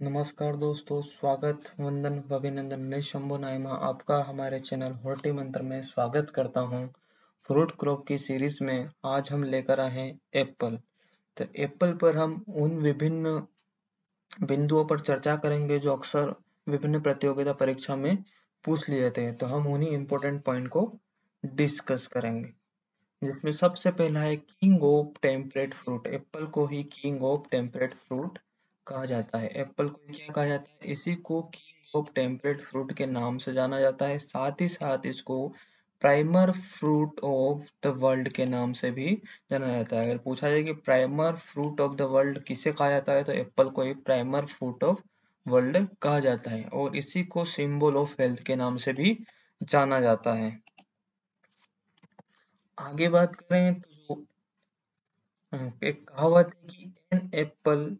नमस्कार दोस्तों, स्वागत, वंदन, अभिनंदन। मैं शंभु नाइमा आपका हमारे चैनल हॉर्टी मंत्र में स्वागत करता हूँ। फ्रूट क्रॉप की सीरीज़ में आज हम लेकर आए हैं एप्पल। तो एप्पल पर हम उन विभिन्न बिंदुओं पर चर्चा करेंगे जो अक्सर विभिन्न प्रतियोगिता परीक्षा में पूछ लिए जाते हैं। तो हम उन्हीं इंपॉर्टेंट पॉइंट को डिस्कस करेंगे। जिसमें सबसे पहला है king of temperate fruit apple को ही किंग ऑफ़ टेम्परेट फ्रूट कहा जाता है। एप्पल को क्या कहा जाता है। इसी को किंग ऑफ़ टेम्परेट फ्रूट के नाम से जाना जाता है। साथ ही साथ इसको premier fruit of the world के नाम से भी जाना जाता है। अगर पूछा जाए कि premier fruit of the world किसे कहा जाता है तो एप्पल को ही प्राइमर फ्रूट ऑफ़ वर्ल्ड कहा जाता है। और इसी को सिंबल ऑफ़ हेल्थ के नाम से भी जाना जाता है। आगे बात करें तो एक कहावत है कि an apple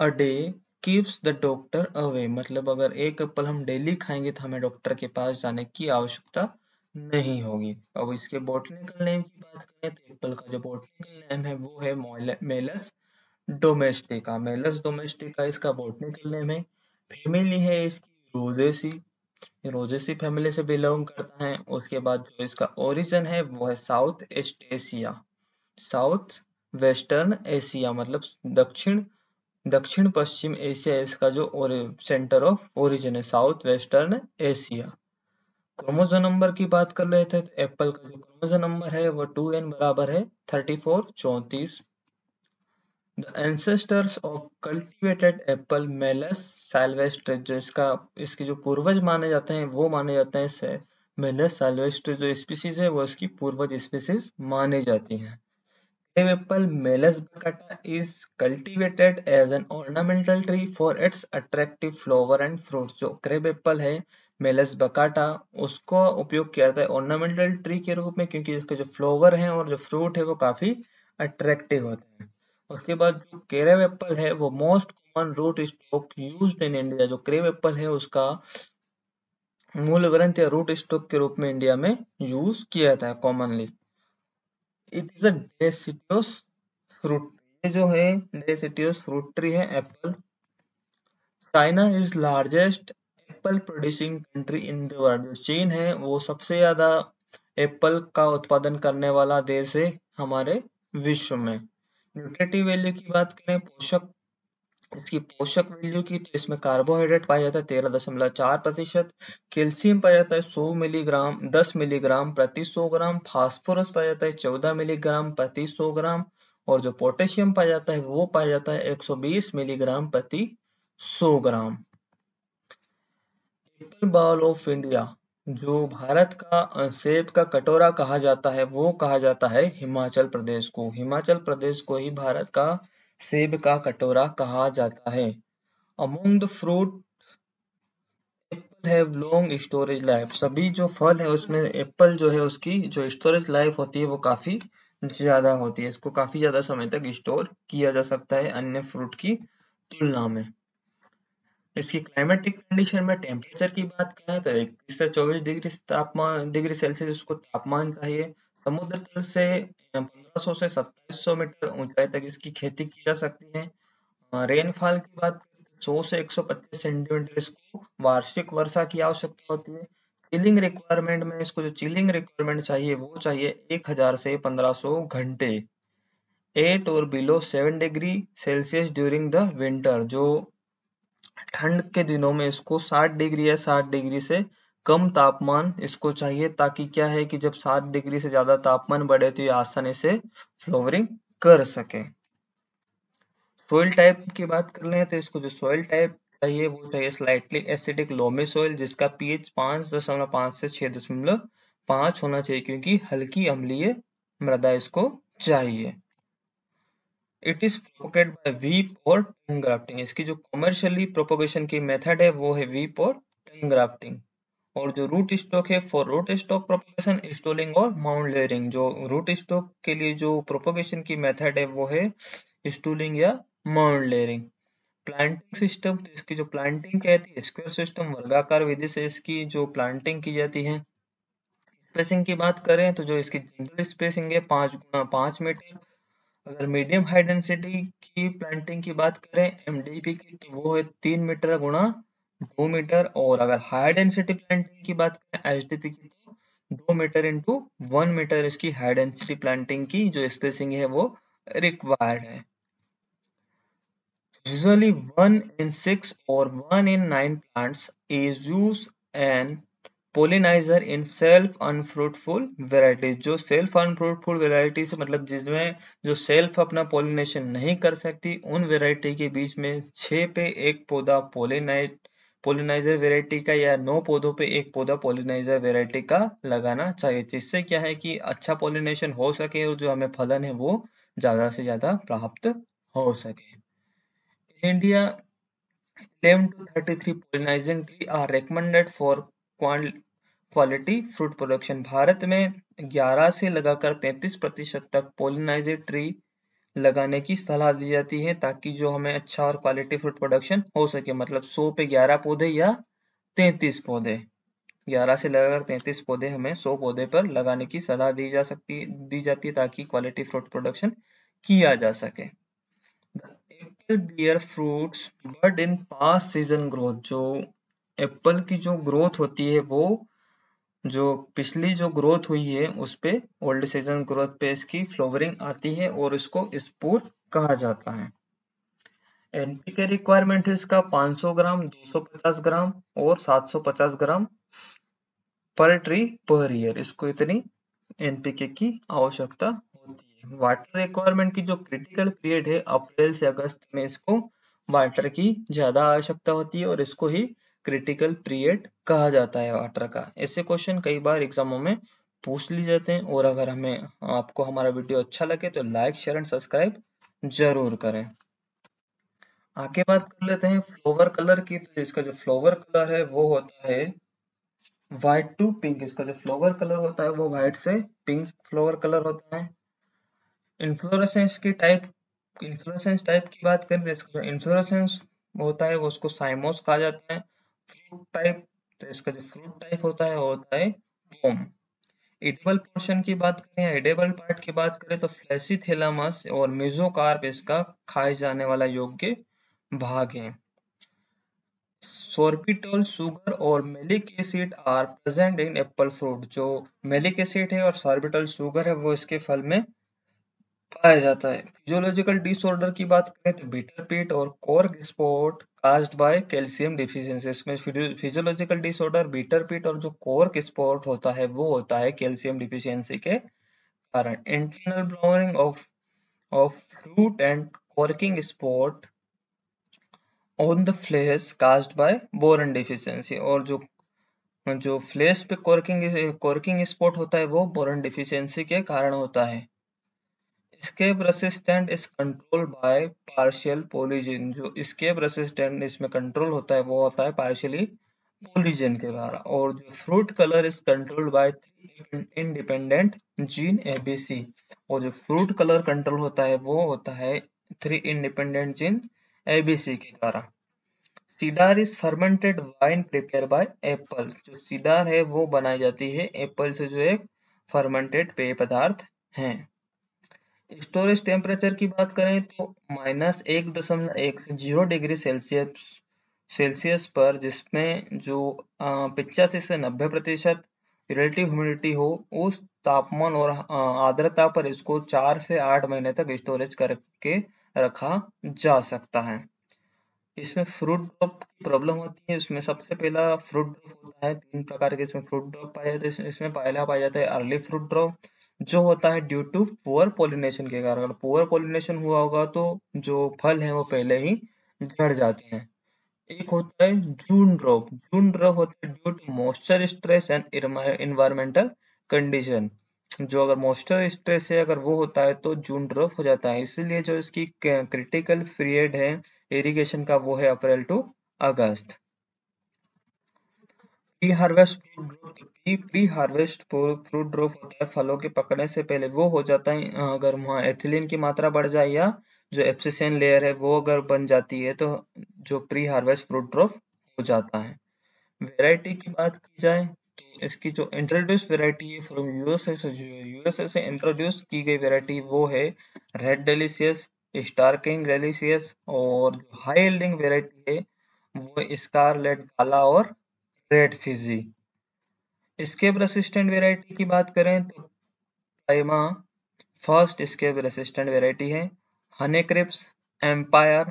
a day keeps the doctor away मतलब अगर एक एप्पल हम डेली खाएँगे तो हमें डॉक्टर के पास जाने की आवश्यकता नहीं होगी। अब इसके बोटनिकल नेम की बात करें तो एप्पल का जो बोटनिकल नेम है, वो है मेलस डोमेस्टिका मेलस डोमेस्टिका इसका बोटनिकल नेम है फैमिली है, इसकी रोजेसी रोजेसी फैमिली से बिलोंग करता है। उसके बाद जो इसका ओरिजिन है, वो है south east Asia south western Asia मतलब दक्षिण दक्षिण पश्चिम एशिया इसका जो सेंटर ऑफ़ ओरिजिन है south western Asia chromosome number की बात कर रहे थे तो एप्पल का जो क्रोमोजो नंबर है, वो टू एन बराबर है थर्टी फोर चौतीस। The ancestors of cultivated apple Malus sylvestris जो इसका, इसके जो पूर्वज माने जाते हैं, वो माने जाते हैं मेलस साइलवेस्ट्रे जो स्पीसीज है, वो इसकी पूर्वज स्पीसीज मानी जाती हैं। Apple (Meles baccata) is cultivated as an ornamental tree for its attractive flower and fruit. जो क्रेब एप्पल है मेलस बकाटा, उसको उपयोग किया जाता है ऑर्नामेंटल ट्री के रूप में क्योंकि इसके जो फ्लावर हैं और जो फ्रूट है वो काफ़ी अट्रैक्टिव होते हैं उसके बाद जो केरेब एप्पल है वो most common root stock used in India जो क्रेब एप्पल है उसका मूल ग्रंथ या रूट स्टॉक के रूप में इंडिया में यूज़ किया जाता है commonly it is a fruit ये जो है डेसिटियोस फ्रूट ट्री है apple China is largest apple producing country in the world चीन है, वो सबसे ज़्यादा एप्पल का उत्पादन करने वाला देश है हमारे विश्व में। न्यूट्रेटिव वैल्यू की बात करें, पोषक इसकी पोषक वैल्यू की तो इसमें कार्बोहाइड्रेट पाया जाता है तेरह दशमलव चार प्रतिशत कैल्शियम पाया जाता है सौ मिलीग्राम दस मिलीग्राम प्रति सौ ग्राम फास्फोरस पाया जाता है चौदह मिलीग्राम प्रति सौ ग्राम, और जो पोटेशियम पाया जाता है वो पाया जाता है 120 मिलीग्राम प्रति 100 ग्राम। बॉल ऑफ़ इंडिया जो भारत का सेब का कटोरा कहा जाता है, वो कहा जाता है हिमाचल प्रदेश को। हिमाचल प्रदेश को ही भारत का सेब का कटोरा कहा जाता है। Among the fruit, apple have long storage life. सभी जो फल है उसमें एप्पल जो है उसकी जो स्टोरेज लाइफ होती है वो काफ़ी ज़्यादा होती है। इसको काफ़ी ज़्यादा समय तक स्टोर किया जा सकता है अन्य फ्रूट की तुलना में। इसकी क्लाइमेटिक कंडीशन में टेम्परेचर की बात करें तो इक्कीस से चौबीस डिग्री तापमान, डिग्री सेल्सियस उसको तापमान चाहिए समुद्र तल से 1500 से 2700 मीटर ऊंचाई तक इसकी खेती की जा सकती है। रेनफॉल की बात सौ से 125 सेंटीमीटर इसको वार्षिक वर्षा की आवश्यकता होती है। चिलिंग रिक्वायरमेंट में इसको जो चिलिंग रिक्वायरमेंट चाहिए, वो चाहिए 1000 से 1500 घंटे। एट और below seven degree Celsius during the winter जो ठंड के दिनों में इसको 60 डिग्री या 60 डिग्री से कम तापमान इसको चाहिए ताकि क्या है कि जब सात डिग्री से ज़्यादा तापमान बढ़े तो ये आसानी से फ्लोवरिंग कर सके। सोइल टाइप की बात कर लें तो इसको जो सोइल टाइप चाहिए वो चाहिए स्लाइटली एसिडिक लोमी सोइल जिसका पीएच पाँच दशमलव पाँच से छह दशमलव पाँच होना चाहिए क्योंकि हल्की अम्लीय मृदा इसको चाहिए। It is propagate by whip और टंग ग्राफ्टिंग इसकी जो कॉमर्शियली प्रोपोगेशन की मेथड है वो है वीप और टंग ग्राफ्टिंग और जो रूट स्टॉक है for root stock propagation stooling और माउंट लेयरिंग जो रूट स्टॉक के लिए जो प्रोपोगेशन की मेथड है, वो है स्टूलिंग या माउंट लेयरिंग प्लांटिंग सिस्टम इसकी जो प्लांटिंग कहती है स्क्वायर सिस्टम वर्गाकार विधि से इसकी जो प्लांटिंग की जाती है। स्पेसिंग की बात करें तो जो इसकी जनरल स्पेसिंग है, पाँच गुना पाँच मीटर अगर मीडियम हाई डेंसिटी की प्लांटिंग की बात करें एमडीपी की तो वो है तीन मीटर गुणा दो मीटर और अगर हाई डेंसिटी प्लांटिंग की बात करें एच डी पी की तो दो मीटर इंटू वन मीटर इसकी हाई डेंसिटी प्लांटिंग की जो स्पेसिंग है वो रिक्वायर्ड है। यूजली वन इन सिक्स और one in nine plants is use an pollinizer in self unfruitful varieties जो सेल्फ अनफ्रूटफुल वेराइटी मतलब जिसमें जो सेल्फ अपना पोलिनेशन नहीं कर सकती, उन वेराइटी के बीच में छह पे एक पौधा पोलिनाइट पोलिनाइजर वेराइटी का या नौ पौधों पे एक पौधा पोलिनाइजर वेराइटी का लगाना चाहिए जिससे क्या है कि अच्छा पोलिनेशन हो सके और जो हमें फलन है वो ज़्यादा से ज़्यादा प्राप्त हो सके। India, 11 to 33 pollinizing tree are recommended for quality fruit production Bharat में 11 से लगाकर 33 प्रतिशत तक पोलिनाइजर ट्री लगाने की सलाह दी जाती है ताकि जो हमें अच्छा और क्वालिटी फ्रूट प्रोडक्शन हो सके। मतलब 100 पे 11 पौधे या 33 पौधे। 11 से लगाकर 33 पौधे हमें 100 पौधे पर लगाने की सलाह दी जा सकती, दी जाती है ताकि क्वालिटी फ्रूट प्रोडक्शन किया जा सके। Bear fruits but in past season growth जो एप्पल की जो ग्रोथ होती है वो जो पिछली जो ग्रोथ हुई है, उस पे, ओल्ड सीज़न ग्रोथ पे इसकी फ्लोवरिंग आती है और इसको स्पूर कहा जाता है। एनपीके रिक्वायरमेंट है इसका 500 ग्राम 250 ग्राम और 750 ग्राम पर ट्री पर ईयर इसको इतनी एनपीके की आवश्यकता होती है। वाटर रिक्वायरमेंट की जो क्रिटिकल पीरियड है, अप्रैल से अगस्त में इसको वाटर की ज़्यादा आवश्यकता होती है और इसको ही क्रिटिकल पीरियड कहा जाता है वाटर का। ऐसे क्वेश्चन कई बार एग्जामों में पूछ ली जाते हैं और अगर हमें, आपको हमारा वीडियो अच्छा लगे तो लाइक शेयर एंड सब्सक्राइब ज़रूर करें। आगे बात कर लेते हैं फ्लोवर कलर की। तो इसका जो फ्लोवर कलर है वो होता है व्हाइट टू पिंक इसका जो फ्लोवर कलर होता है वो व्हाइट से पिंक फ्लोवर कलर होता है। इन्फ्लोरेसेंस की टाइप इन्फ्लोरेसेंस टाइप की बात करें तो इसका जो इन्फ्लोरेसेंस होता है वो उसको साइमोस कहा जाता है। फ्रूट टाइप तो इसका जो फ्रूट टाइप होता है होता है पोम एडिबल पोर्शन की बात करें एडेबल पार्ट की बात करें तो फ्लैसी थैलामस और मेजोकार्प इसका खाए जाने वाला योग्य भाग है। सोर्बिटोल सुगर और malic acid are present in apple fruit जो मेलिक एसिड है और सॉर्बिटल शुगर है, वो इसके फल में पाया जाता है। फिजियोलॉजिकल डिसऑर्डर की बात करें तो बीटर पीट और cork spot caused by calcium deficiency इसमें फिजियोलॉजिकल डिसऑर्डर बीटर पीट और जो कोर्क स्पॉट होता है, वो होता है कैल्शियम डिफिशियंसी के कारण। Internal browning of of fruit and corking spot on the flesh caused by boron deficiency और जो जो फ्लेश पे कोर्किंग कोर्किंग स्पॉट होता है, वो बोरन डिफिशियंसी के कारण होता है। Escape resistant is controlled by partial polygen जो escape resistant इसमें कंट्रोल होता है वो होता है partially polygen के द्वारा और जो fruit color is controlled by independent gene ABC और जो fruit color control होता है वो होता है three independent gene ABC के द्वारा cider is fermented wine prepare by apple जो सीडार है वो बनाई जाती है एप्पल से जो एक फर्मेंटेड पेय पदार्थ है स्टोरेज टेम्परेचर की बात करें तो माइनस एक दशमलव एक ज़ीरो डिग्री सेल्सियस सेल्सियस पर जिसमें जो पिचासी से नब्बे प्रतिशत रिलेटिव ह्यूमिडिटी हो, उस तापमान और आर्द्रता पर इसको चार से आठ महीने तक स्टोरेज करके रखा जा सकता है। इसमें फ्रूट ड्रॉप की प्रॉब्लम होती है। इसमें सबसे पहला फ्रूट ड्रॉप होता है। तीन प्रकार के इसमें फ्रूट ड्रॉप पाया जाता है। इसमें पहला पाया जाता है अर्ली फ्रूट ड्रॉप जो होता है ड्यू टू पुअर पोलिनेशन के कारण। अगर पुअर पोलिनेशन हुआ होगा तो जो फल है वो पहले ही झड़ जाते हैं। एक होता है जून ड्रॉप जून ड्रॉप होता है due to moisture stress and environmental condition जो अगर मॉइस्चर स्ट्रेस है, अगर वो होता है तो जून ड्रॉप हो जाता है। इसीलिए जो इसकी क्रिटिकल पीरियड है इरिगेशन का वो है April to August. Pre harvest fruit drop pre harvest fruit drop होता है फलों के पकने से पहले, वो हो जाता है अगर वहाँ एथिलीन की मात्रा बढ़ जाए या जो एप्सिसियन लेयर है, वो अगर बन जाती है तो जो प्री हार्वेस्ट फ्रूट ड्रॉप हो जाता है। वेराइटी की बात की जाए तो इसकी जो इंट्रोड्यूस वेराइटी है फ्रॉम यूएसए से यूएसए से इंट्रोड्यूस की गई वेराइटी वो है red delicious star king delicious और हाई एल्डिंग वेराइटी है, वो स्कारलेट काला और red fuji scab resistant variety की बात करें तो prima first scab resistant variety है। Honey crisp empire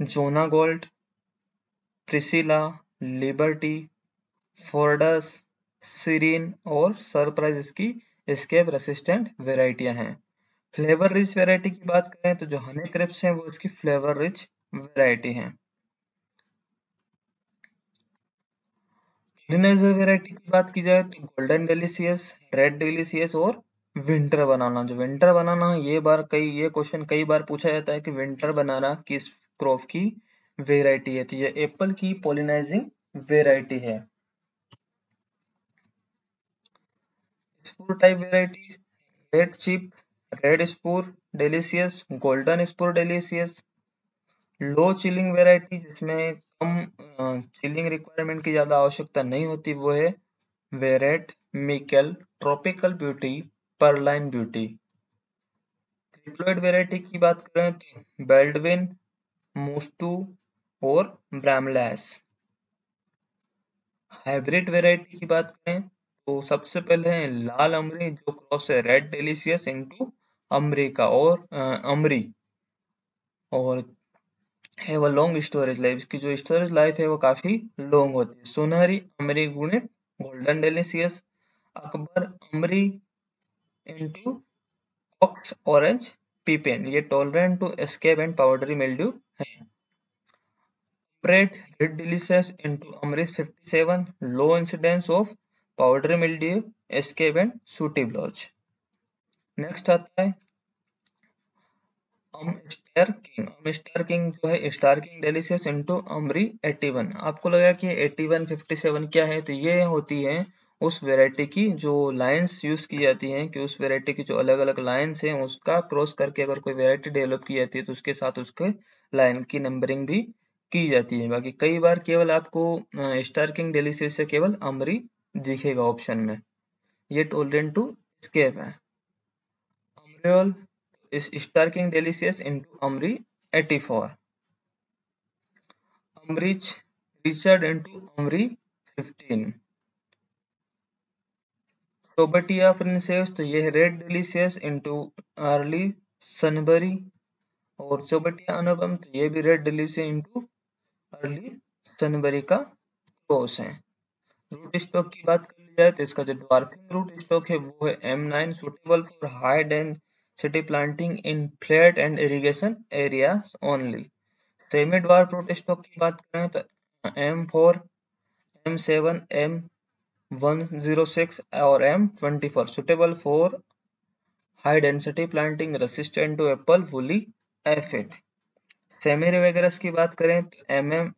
jonagold priscilla liberty फोर्डस सीरीन और सरप्राइज़ इसकी स्केप रेसिस्टेंट वेराइटियाँ हैं। फ्लेवर रिच वेराइटी की बात करें तो जो हनी क्रिप्स हैं वो इसकी फ्लेवर रिच वेराइटी हैं। वेराइटी की बात की जाए तो गोल्डन डेलिशियस रेड डेलिशियस और विंटर बनाना जो विंटर बनाना ये बार कई, ये क्वेश्चन कई बार पूछा जाता है कि विंटर बनाना किस क्रॉप की वेराइटी है? तो ये एप्पल की पोलिनाइजिंग वेराइटी है। Spur type variety red chief red spur delicious golden spur delicious low chilling variety जिसमें कम चिलिंग रिक्वायरमेंट की ज़्यादा आवश्यकता नहीं होती, वो है variety michal tropical beauty, parlin beauty. Triploid variety की बात करें तो बेल्डविन मोस्टू और ब्रामलैस। हाइब्रिड वेराइटी की बात करें तो सबसे पहले है लाल अमरी, जो क्रॉस है रेड डेलिशियस इनटू अमरीका और अमरी। और है, वो लॉन्ग स्टोरेज लाइफ इसकी जो स्टोरेज लाइफ है, वो काफ़ी लॉन्ग होती है। सुनहरी, अमरी गुणित गोल्डन डेलिशियस अकबर, अमरी इंटू ऑक्स ऑरेंज पीपेन ये tolerant to scab and powdery mildew है। Bread red delicious and sooty blotch next आता है किंग जो है इनटू अमरी 81 आपको लगा कि 81 57 क्या है? तो ये होती है उस वेराइटी की जो लाइंस यूज़ की जाती हैं, कि उस वेराइटी की जो अलग अलग लाइंस हैं, उसका क्रॉस करके अगर कोई वेराइटी डेवलप की जाती है तो उसके साथ उसके लाइन की नंबरिंग भी की जाती है। बाकी कई बार केवल आपको स्टार किंग डेलिसियस से केवल अमरी दिखेगा ऑप्शन में। ये टोलरेंट टू स्केप है। Star king delicious into Ambri 84 अमरीच Richard into अमरी 15 टोबटिया प्रिंसेस तो ये है red delicious into early Shanbury और चोबटिया अनुपम तो ये भी red delicious into early Shanbury का क्रॉस है। रूट स्टॉक की बात कर ली जाए तो इसका जो ड्वार्फिंग रूट स्टॉक है वो है M nine suitable for high density planting in flat and irrigation area only semi dwarf root stock की बात करें तो M four M seven M 106 or M24 suitable for high density planting, resistant to apple, woolly, aphid. सेमेरी वगैरह की बात करें तो एम एम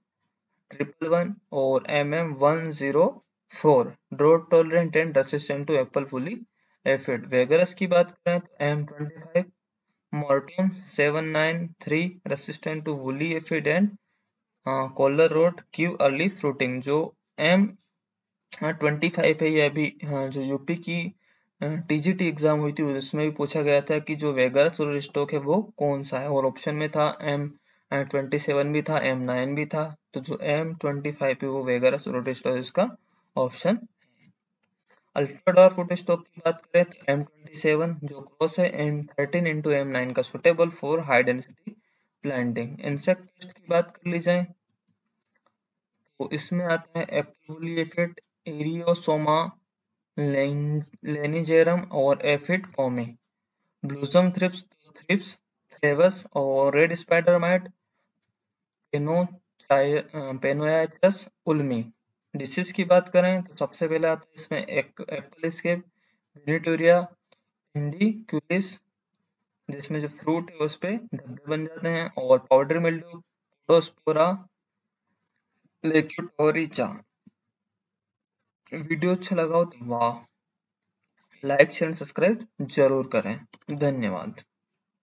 ट्रिपल वन और M M one zero four drought tolerant and resistant to apple woolly aphid vigorous की बात करें तो M twenty five Merton seven nine three resistant to woolly aphid and collar rot Q early fruiting जो M हाँ twenty five है, ये अभी हाँ जो यूपी की टीजीटी एग्ज़ाम हुई थी, उसमें भी पूछा गया था कि जो वेगरस और स्टॉक है वो कौन सा है, और ऑप्शन में था एम ट्वेंटी सेवन भी था एम नाइन भी था तो जो एम ट्वेंटी फाइव है वो वेगरस और इसका ऑप्शन अल्ट्राडॉर फुट स्टॉक की बात करें तो एम ट्वेंटी सेवन जो क्रॉस है M thirteen into M nine का suitable for high density planting insect की बात कर ली जाए तो इसमें आता है एप्रोलिएटेड एरियोसोमा लेनिजेरम और एफिड कॉमी ब्लूसम थ्रिप्स थ्रिप्स फ्लेवस और रेड स्पाइडर माइट पेनोयाचस उल्मी डिशेस की बात करें तो सबसे पहले आता है इसमें एप्पल स्केप विनिटोरिया इंडिक्यूलिस जिसमें जो फ्रूट है उस पे धब्बे बन जाते हैं और पाउडर मिल्ड्यू पोडोस्पोरा लेक्यूटोरिचा वीडियो अच्छा लगा हो तो वाह लाइक शेयर सब्सक्राइब ज़रूर करें। धन्यवाद।